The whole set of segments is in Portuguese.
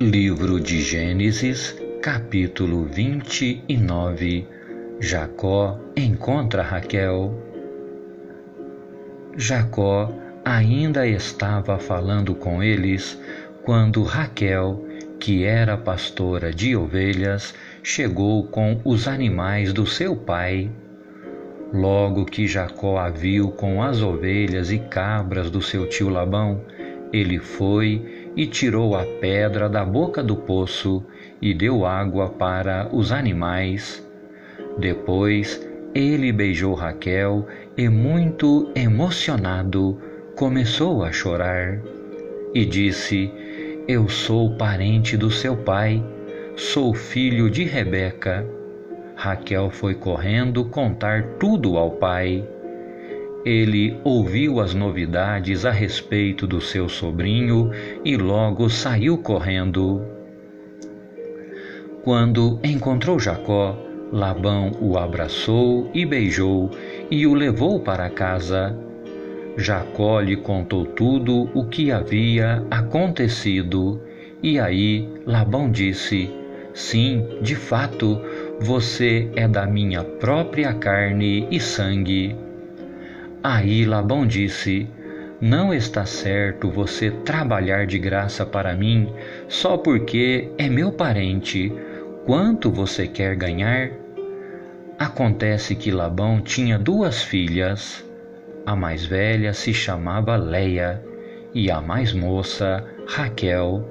Livro de Gênesis, capítulo 29 Jacó encontra Raquel. Jacó ainda estava falando com eles quando Raquel, que era pastora de ovelhas, chegou com os animais do seu pai. Logo que Jacó a viu com as ovelhas e cabras do seu tio Labão, ele foi e tirou a pedra da boca do poço e deu água para os animais. Depois ele beijou Raquel e, muito emocionado, começou a chorar e disse: Eu sou parente do seu pai, sou filho de Rebeca. Raquel foi correndo contar tudo ao pai. Ele ouviu as novidades a respeito do seu sobrinho e logo saiu correndo. Quando encontrou Jacó, Labão o abraçou e beijou e o levou para casa. Jacó lhe contou tudo o que havia acontecido. E aí Labão disse: Sim, de fato, você é da minha própria carne e sangue. Aí Labão disse: Não está certo você trabalhar de graça para mim só porque é meu parente. Quanto você quer ganhar? Acontece que Labão tinha duas filhas. A mais velha se chamava Leia e a mais moça, Raquel.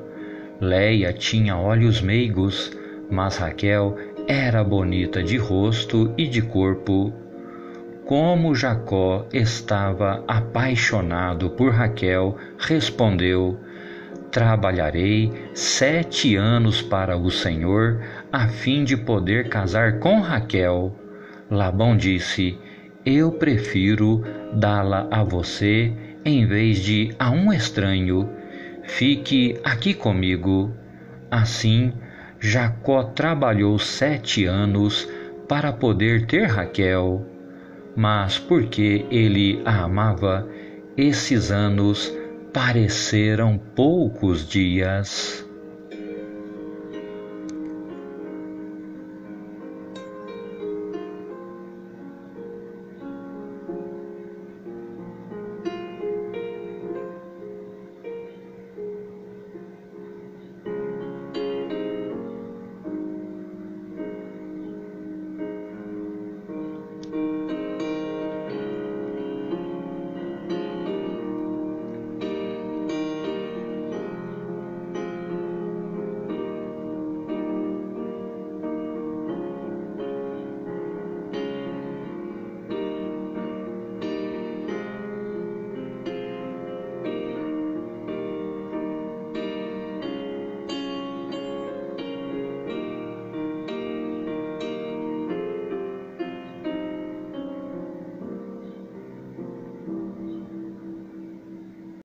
Leia tinha olhos meigos, mas Raquel era bonita de rosto e de corpo. Como Jacó estava apaixonado por Raquel, respondeu: Trabalharei sete anos para o Senhor, a fim de poder casar com Raquel. Labão disse: Eu prefiro dá-la a você em vez de a um estranho. Fique aqui comigo. Assim, Jacó trabalhou sete anos para poder ter Raquel, mas porque ele a amava, esses anos pareceram poucos dias.